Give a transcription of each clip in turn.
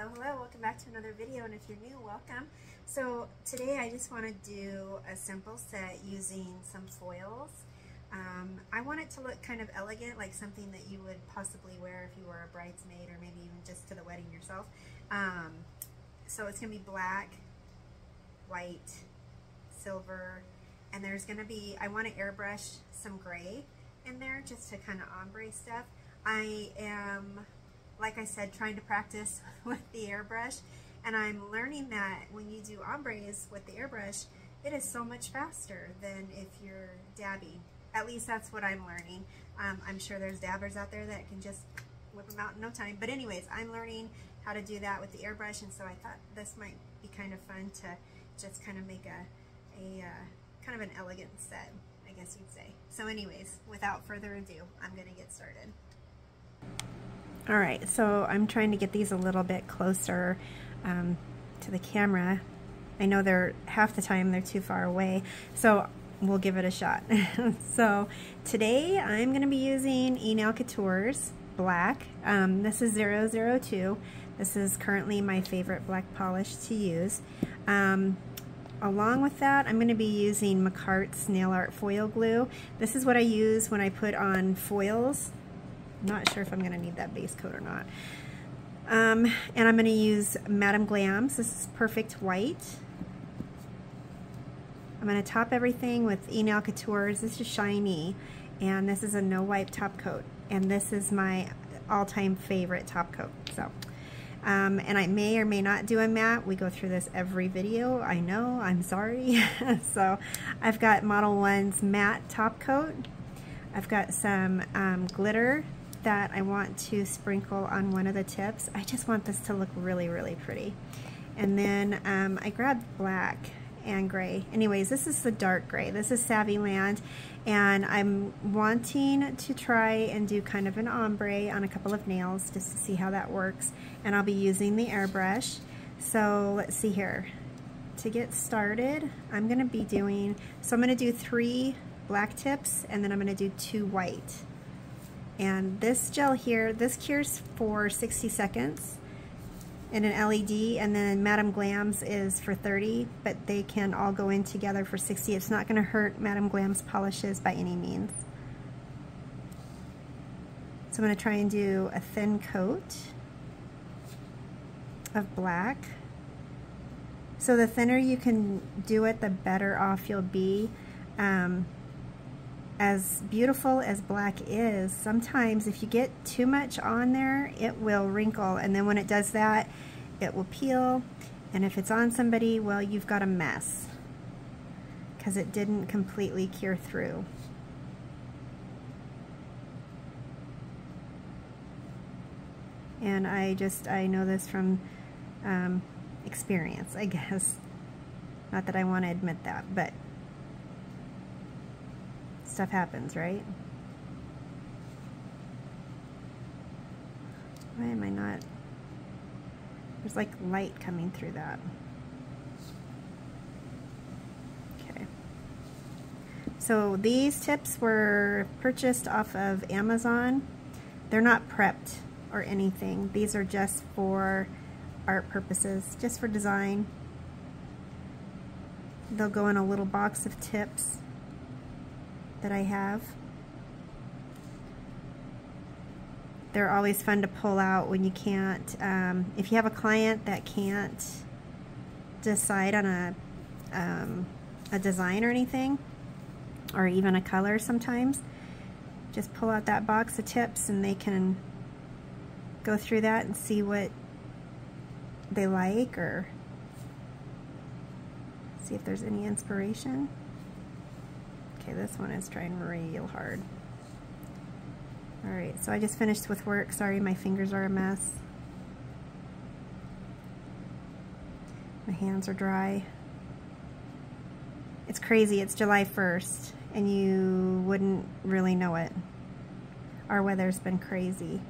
Hello, hello, welcome back to another video, and if you're new, welcome. So today I just want to do a simple set using some foils. Um, I want it to look kind of elegant, like something that you would possibly wear if you were a bridesmaid or maybe even just to the wedding yourself. Um, so it's to be black, white, silver, and there's to be, I want to airbrush some gray in there just to kind of ombre stuff. I am like I said, trying to practice with the airbrush. And I'm learning that when you do ombres with the airbrush, it is so much faster than if you're dabbing. At least that's what I'm learning. Um, I'm sure there's dabbers out there that can just whip them out in no time. But anyways, I'm learning how to do that with the airbrush. And so I thought this might be kind of fun to just kind of make a, a uh, kind of an elegant set, I guess you'd say. So anyways, without further ado, I'm going to get started. All right, so I'm trying to get these a little bit closer um, to the camera. I know they're half the time they're too far away, so we'll give it a shot. so today I'm going to be using Enail Couture's black. Um, this is 002. This is currently my favorite black polish to use. Um, along with that, I'm going to be using Makartt's Nail Art Foil Glue. This is what I use when I put on foils not sure if I'm going to need that base coat or not. Um, and I'm going to use Madam Glam's. This is Perfect White. I'm going to top everything with Enail Couture's. This is Shinee, and this is a no wipe top coat. And this is my all-time favorite top coat. So, um, and I may or may not do a matte. We go through this every video. I know, I'm sorry. so I've got Modelones matte top coat. I've got some um, glitter that I want to sprinkle on one of the tips. I just want this to look really, really pretty. And then um, I grabbed black and gray. Anyways, this is the dark gray. This is Saviland, and I'm wanting to try and do kind of an ombre on a couple of nails just to see how that works. And I'll be using the airbrush. So let's see here. To get started, I'm gonna be doing, so I'm gonna do three black tips and then I'm gonna do two white. And this gel here, this cures for 60 seconds in an LED, and then Madam Glam's is for 30, but they can all go in together for 60. It's not gonna hurt Madam Glam's polishes by any means. So I'm gonna try and do a thin coat of black. So the thinner you can do it, the better off you'll be. Um, as beautiful as black is, sometimes if you get too much on there, it will wrinkle. And then when it does that, it will peel. And if it's on somebody, well, you've got a mess because it didn't completely cure through. And I just, I know this from um, experience, I guess. Not that I want to admit that, but stuff happens, right? Why am I not? There's like light coming through that. Okay. So these tips were purchased off of Amazon. They're not prepped or anything. These are just for art purposes, just for design. They'll go in a little box of tips that I have. They're always fun to pull out when you can't, um, if you have a client that can't decide on a, um, a design or anything, or even a color sometimes, just pull out that box of tips and they can go through that and see what they like or see if there's any inspiration. Okay, this one is trying real hard. Alright, so I just finished with work. Sorry, my fingers are a mess. My hands are dry. It's crazy. It's July 1st, and you wouldn't really know it. Our weather's been crazy.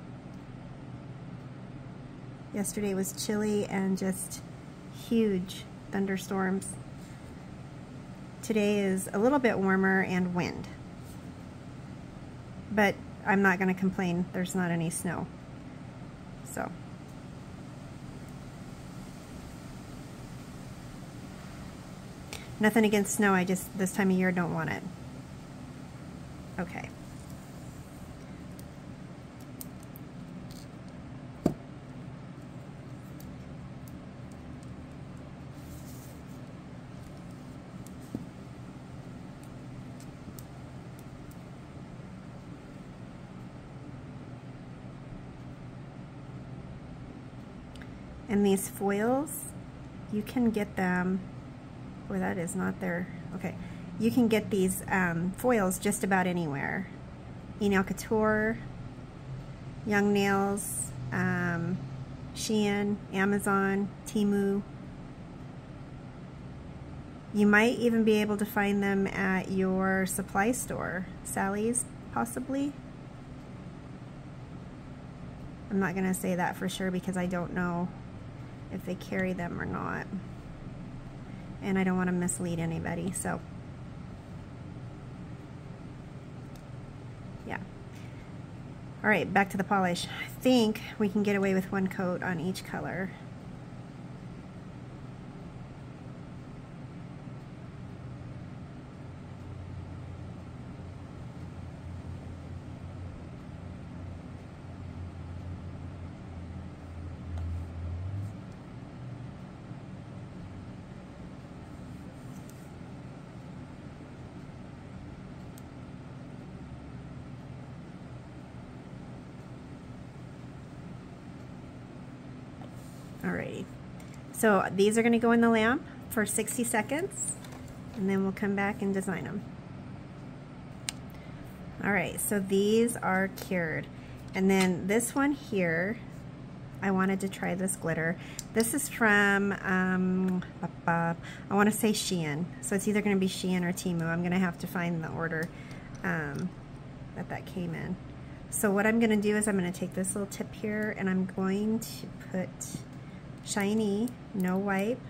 Yesterday was chilly and just huge thunderstorms. Today is a little bit warmer and wind. But I'm not going to complain. There's not any snow. So. Nothing against snow. I just, this time of year, don't want it. Okay. These foils, you can get them, oh that is not there, okay. You can get these um, foils just about anywhere. Nail Couture, Young Nails, um, Shein, Amazon, Temu. You might even be able to find them at your supply store, Sally's possibly. I'm not going to say that for sure because I don't know if they carry them or not. And I don't want to mislead anybody, so. Yeah. All right, back to the polish. I think we can get away with one coat on each color. Alrighty. So these are going to go in the lamp for 60 seconds and then we'll come back and design them. Alright, so these are cured. And then this one here, I wanted to try this glitter. This is from, um, I want to say Shein. So it's either going to be Shein or Temu. I'm going to have to find the order um, that that came in. So what I'm going to do is I'm going to take this little tip here and I'm going to put shiny, no wipe,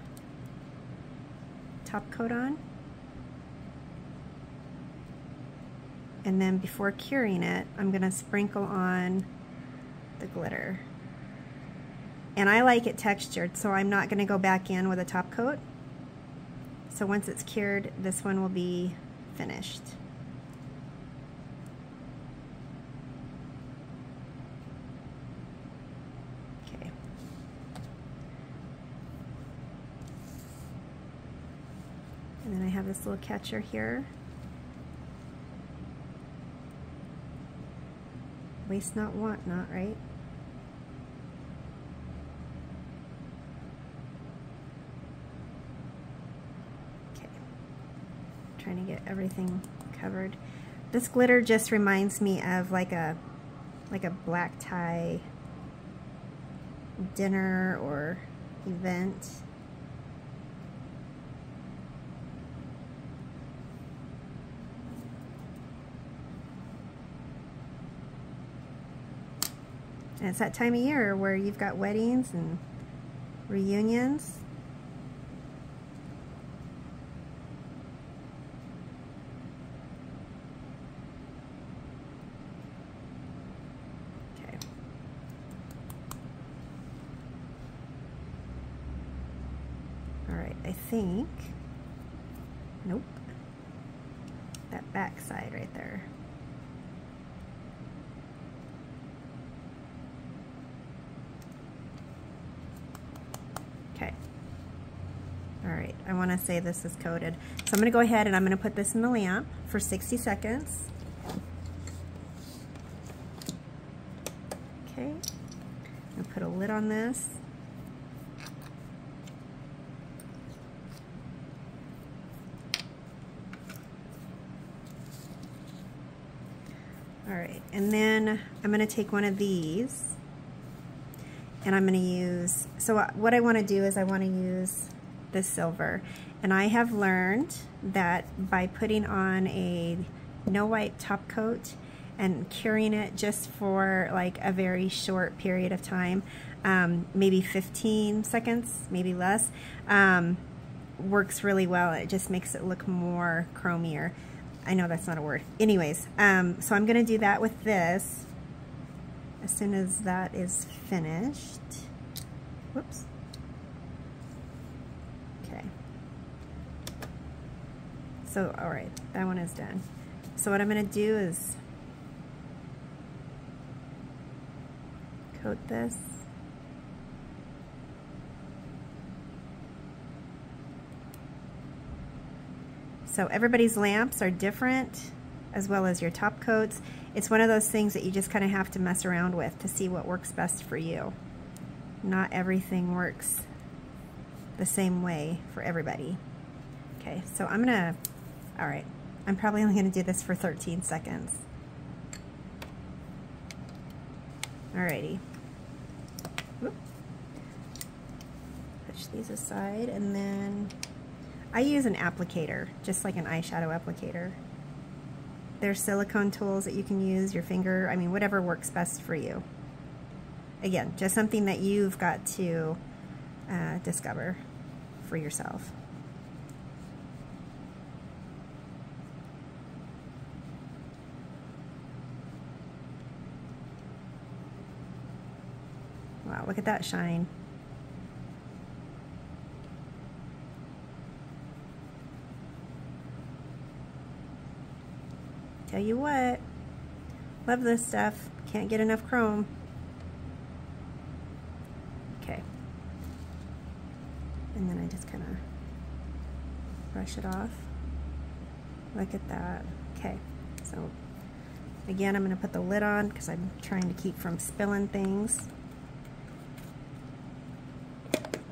top coat on. And then before curing it, I'm going to sprinkle on the glitter. And I like it textured, so I'm not going to go back in with a top coat. So once it's cured, this one will be finished. And then I have this little catcher here. Waste not, want not, right? Okay. Trying to get everything covered. This glitter just reminds me of like a like a black tie dinner or event. And it's that time of year where you've got weddings and reunions. Okay. All right, I think, nope, that back side right there. I want say this is coated. So I'm going to go ahead and I'm going to put this in the lamp for 60 seconds. Okay. I'm put a lid on this. All right, and then I'm going to take one of these and I'm going to use, so what I want to do is I want to use the silver. And I have learned that by putting on a no wipe top coat and curing it just for like a very short period of time, um, maybe 15 seconds, maybe less, um, works really well. It just makes it look more chromier. I know that's not a word. Anyways, um, so I'm going to do that with this as soon as that is finished. Whoops. So, all right, that one is done. So what I'm going to do is coat this. So everybody's lamps are different as well as your top coats. It's one of those things that you just kind of have to mess around with to see what works best for you. Not everything works the same way for everybody. Okay, so I'm gonna, all right, I'm probably only gonna do this for 13 seconds. Alrighty. Whoop. Push these aside and then I use an applicator, just like an eyeshadow applicator. There's silicone tools that you can use, your finger, I mean, whatever works best for you. Again, just something that you've got to uh, discover for yourself. Wow, look at that shine. Tell you what, love this stuff. Can't get enough chrome. Okay. And then I just kind of brush it off. Look at that. Okay, so again, I'm going to put the lid on because I'm trying to keep from spilling things.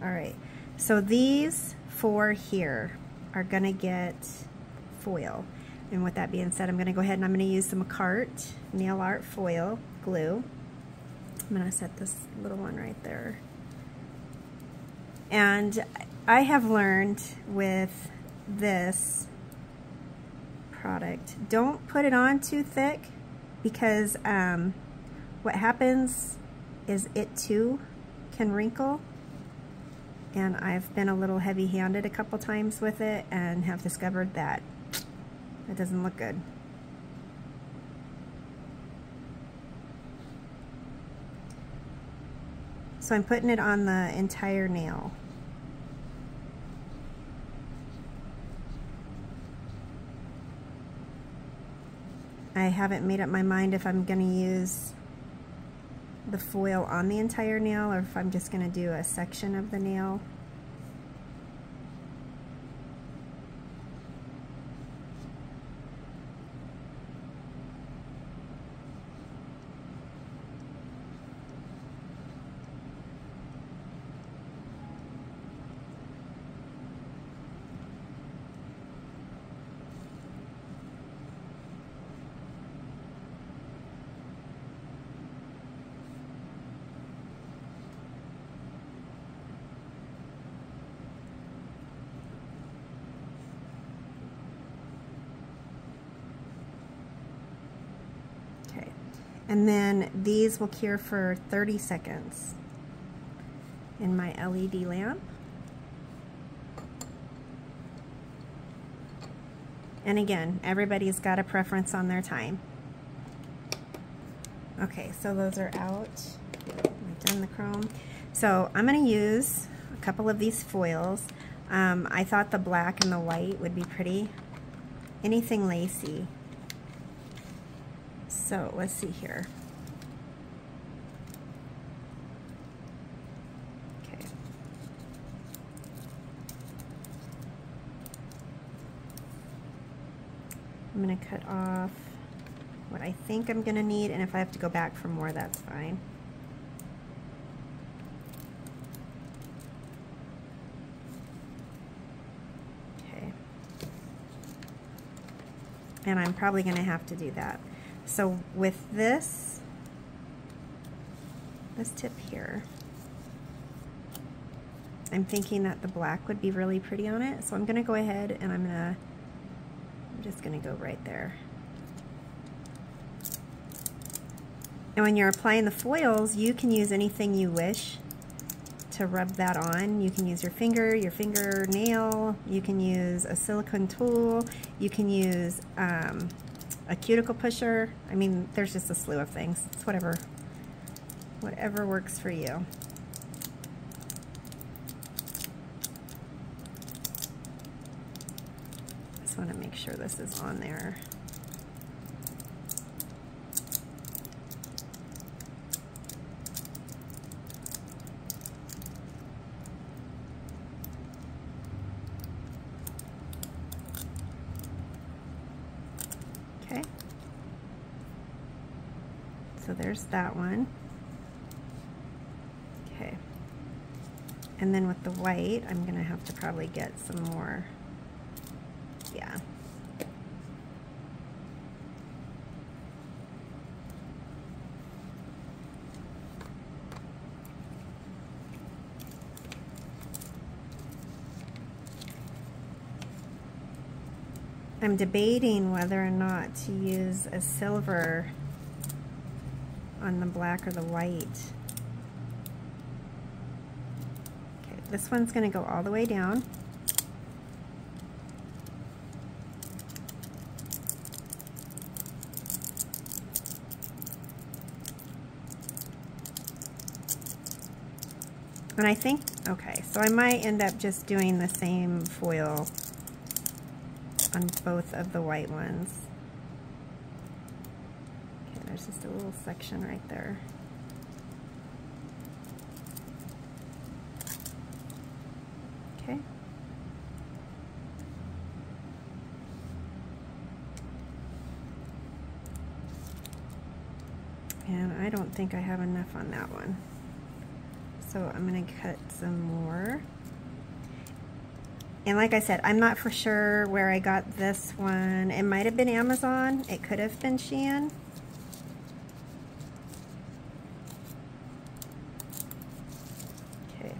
All right, so these four here are to get foil. And with that being said, I'm to go ahead and I'm to use some Cart Nail Art Foil Glue. I'm to set this little one right there. And I have learned with this product, don't put it on too thick because um, what happens is it too can wrinkle and I've been a little heavy-handed a couple times with it and have discovered that it doesn't look good. So I'm putting it on the entire nail. I haven't made up my mind if I'm going to use the foil on the entire nail or if I'm just going to do a section of the nail. And then these will cure for 30 seconds in my LED lamp. And again, everybody's got a preference on their time. Okay, so those are out. I've done the chrome. So I'm going to use a couple of these foils. Um, I thought the black and the white would be pretty. Anything lacy so let's see here. Okay. I'm going to cut off what I think I'm going to need, and if I have to go back for more, that's fine. Okay. And I'm probably going to have to do that. So with this, this tip here, I'm thinking that the black would be really pretty on it. So I'm gonna go ahead and I'm gonna, I'm just gonna go right there. And when you're applying the foils, you can use anything you wish to rub that on. You can use your finger, your fingernail, you can use a silicone tool, you can use um, a cuticle pusher. I mean, there's just a slew of things. It's whatever, whatever works for you. Just want to make sure this is on there. Okay. So there's that one. Okay. And then with the white, I'm going to have to probably get some more yeah. I'm debating whether or not to use a silver on the black or the white. Okay, this one's going to go all the way down. And I think, okay, so I might end up just doing the same foil on both of the white ones. Okay, there's just a little section right there. Okay. And I don't think I have enough on that one. So I'm to cut some more. And like I said, I'm not for sure where I got this one. It might have been Amazon. It could have been Shein. Okay.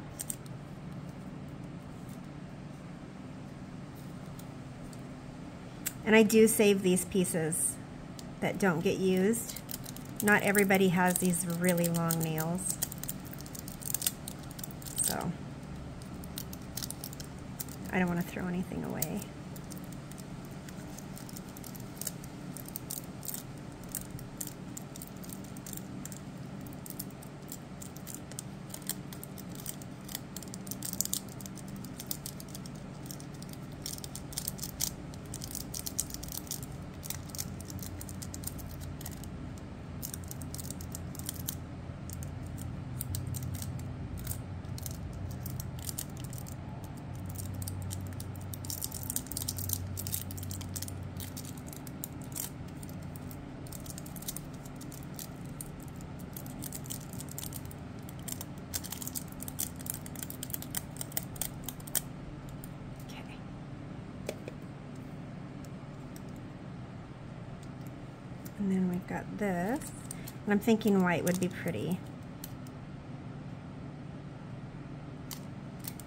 And I do save these pieces that don't get used. Not everybody has these really long nails. So I don't want to throw anything away. And then we've got this. And I'm thinking white would be pretty.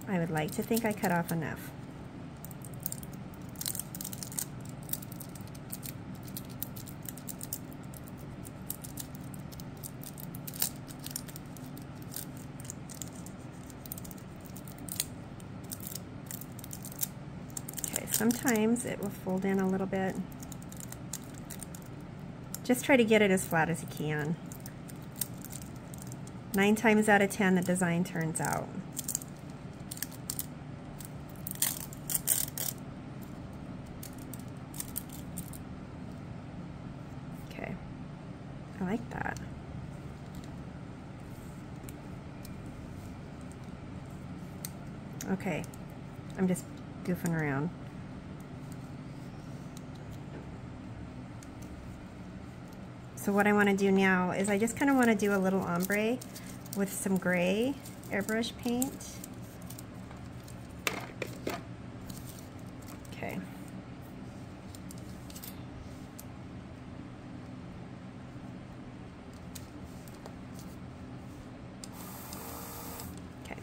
I would like to think I cut off enough. Okay, sometimes it will fold in a little bit. Just try to get it as flat as you can. Nine times out of ten, the design turns out. Okay, I like that. Okay, I'm just goofing around. So what I want to do now is I just kind of want to do a little ombre with some gray airbrush paint. Okay. Okay.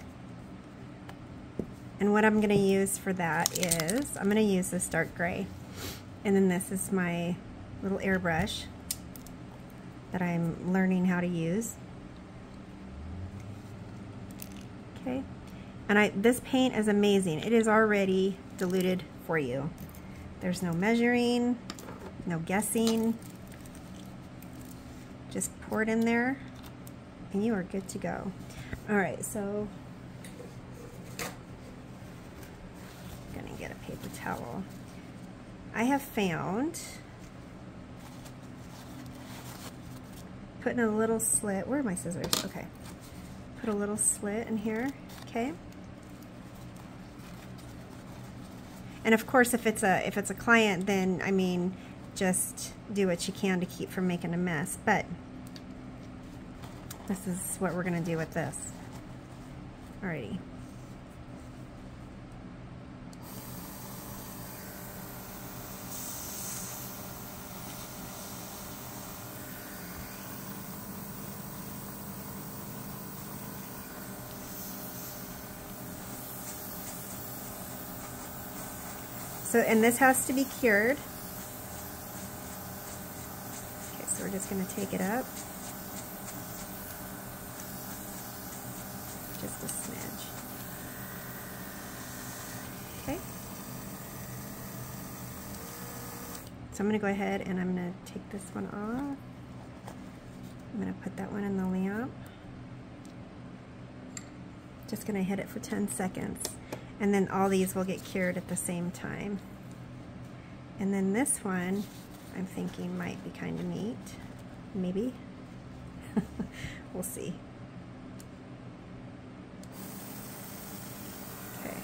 And what I'm going to use for that is, I'm going to use this dark gray. And then this is my little airbrush that I'm learning how to use. Okay, and I this paint is amazing. It is already diluted for you. There's no measuring, no guessing. Just pour it in there and you are good to go. All right, so I'm gonna get a paper towel. I have found putting a little slit, where are my scissors? Okay. Put a little slit in here, okay? And of course, if it's a if it's a client, then I mean, just do what you can to keep from making a mess. But this is what we're gonna do with this. Alrighty. So, and this has to be cured. Okay, so we're just going to take it up. Just a smidge. Okay. So I'm going to go ahead and I'm going to take this one off. I'm going to put that one in the lamp. Just going to hit it for 10 seconds. And then all these will get cured at the same time. And then this one, I'm thinking might be kind of neat. Maybe. we'll see. Okay.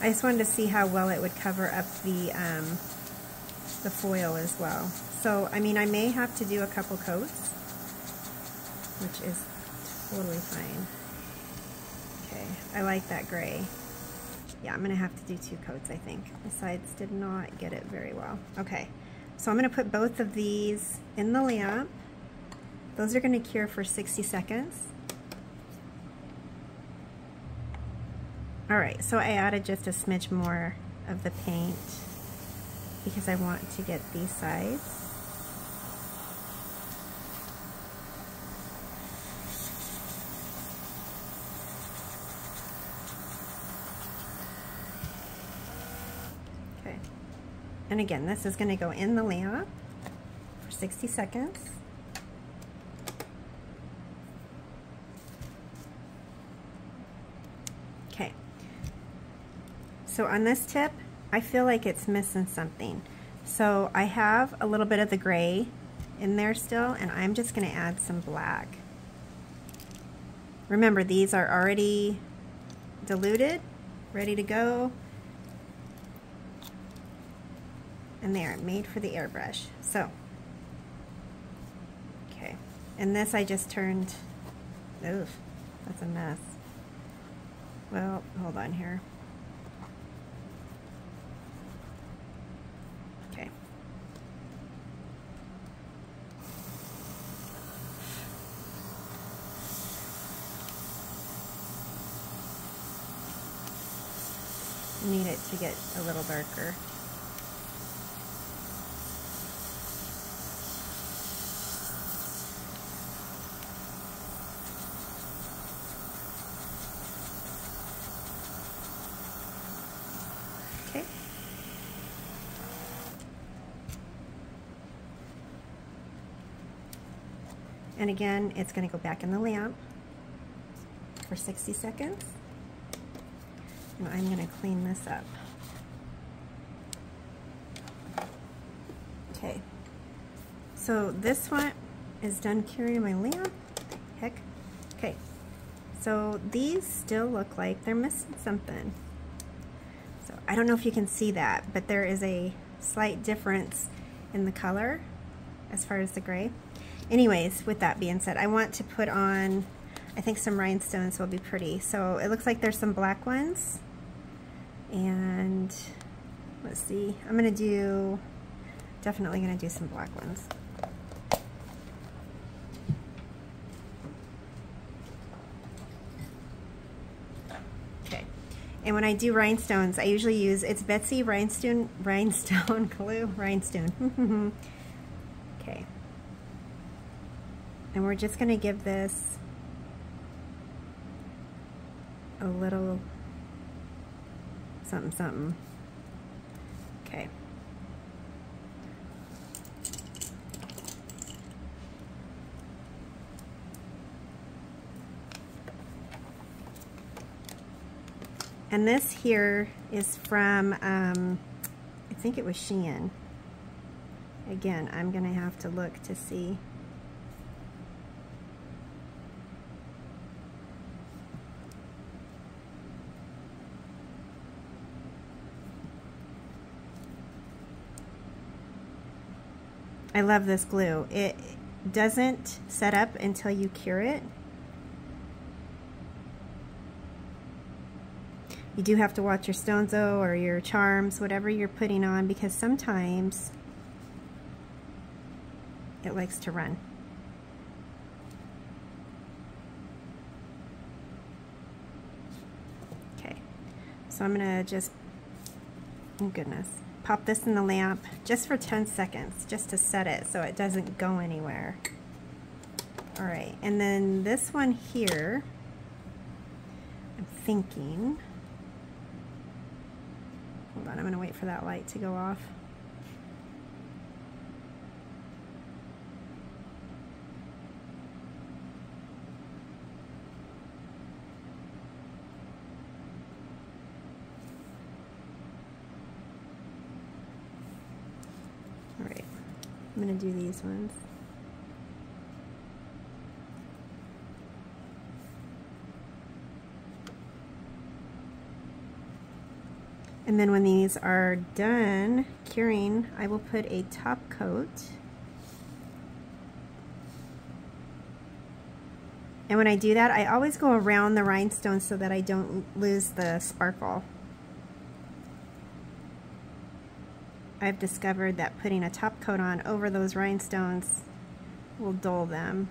I just wanted to see how well it would cover up the, um, the foil as well. So, I mean, I may have to do a couple coats, which is totally fine. I like that gray. Yeah, I'm to have to do two coats, I think. The sides did not get it very well. Okay, so I'm to put both of these in the lamp. Those are to cure for 60 seconds. All right, so I added just a smidge more of the paint because I want to get these sides. And again, this is going to go in the lamp for 60 seconds. Okay. So on this tip, I feel like it's missing something. So I have a little bit of the gray in there still, and I'm just going to add some black. Remember, these are already diluted, ready to go. And they are made for the airbrush. So, okay. And this I just turned, oof, that's a mess. Well, hold on here. Okay. Need it to get a little darker. And again, it's going to go back in the lamp for 60 seconds. And I'm going to clean this up. Okay. So this one is done curing my lamp. Heck. Okay. So these still look like they're missing something. So I don't know if you can see that, but there is a slight difference in the color as far as the gray anyways, with that being said, I want to put on, I think some rhinestones will be pretty. So it looks like there's some black ones. And let's see, I'm going to do, definitely going to do some black ones. Okay, and when I do rhinestones, I usually use, it's Betsy Rhinestone, Rhinestone glue, rhinestone. okay. And we're just going to give this a little something something. Okay. And this here is from, um, I think it was Shein. Again, I'm going to have to look to see. I love this glue. It doesn't set up until you cure it. You do have to watch your stones though, or your charms, whatever you're putting on, because sometimes it likes to run. Okay, so I'm gonna just, oh goodness pop this in the lamp just for 10 seconds, just to set it so it doesn't go anywhere. All right, and then this one here, I'm thinking, hold on, I'm gonna wait for that light to go off. To do these ones. And then when these are done curing, I will put a top coat. And when I do that, I always go around the rhinestone so that I don't lose the sparkle. I've discovered that putting a top coat on over those rhinestones will dull them.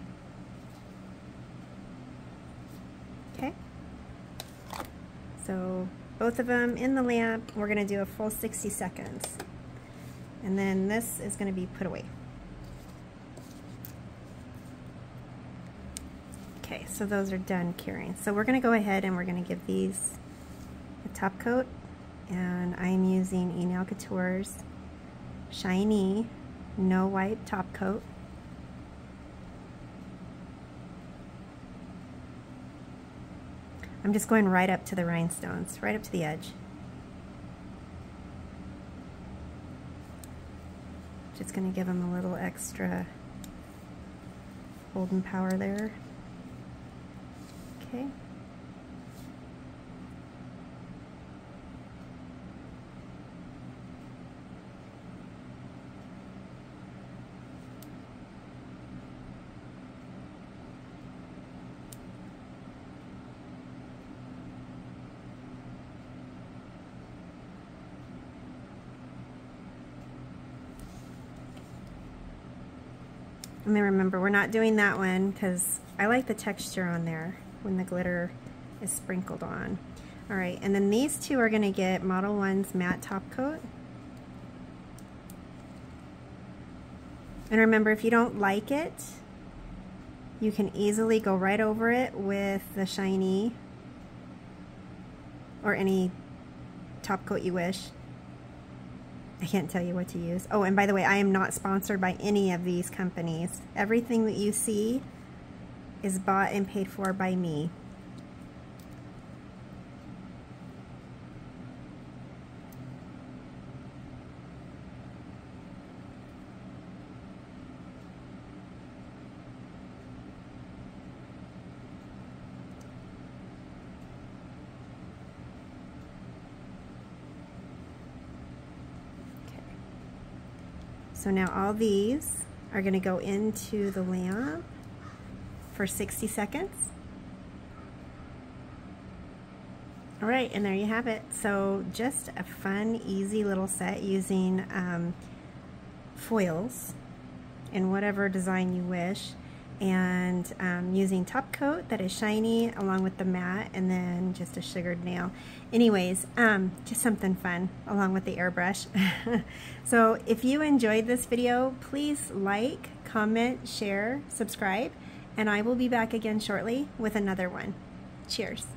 Okay, so both of them in the lamp, we're to do a full 60 seconds. And then this is to be put away. Okay, so those are done curing. So we're to go ahead and we're to give these a top coat. And I'm using E Nail Couture's Shinee, no wipe top coat. I'm just going right up to the rhinestones, right up to the edge. Just going to give them a little extra holding power there. Okay. And then remember, we're not doing that one because I like the texture on there when the glitter is sprinkled on. All right, and then these two are gonna get Modelones matte top coat. And remember, if you don't like it, you can easily go right over it with the shiny or any top coat you wish. I can't tell you what to use. Oh, and by the way, I am not sponsored by any of these companies. Everything that you see is bought and paid for by me. So now all these are going to go into the lamp for 60 seconds. All right, and there you have it. So just a fun, easy little set using um, foils in whatever design you wish and um, using top coat that is shiny along with the matte and then just a sugared nail. Anyways um, just something fun along with the airbrush. So if you enjoyed this video please like comment share subscribe and I will be back again shortly with another one. Cheers